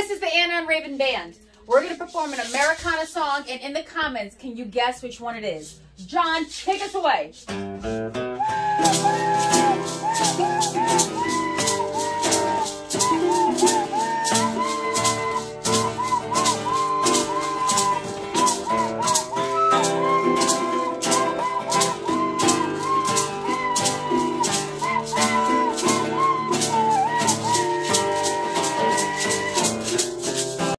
This is the Anna and Raven Band. We're going to perform an Americana song, and in the comments, can you guess which one it is? John, take us away.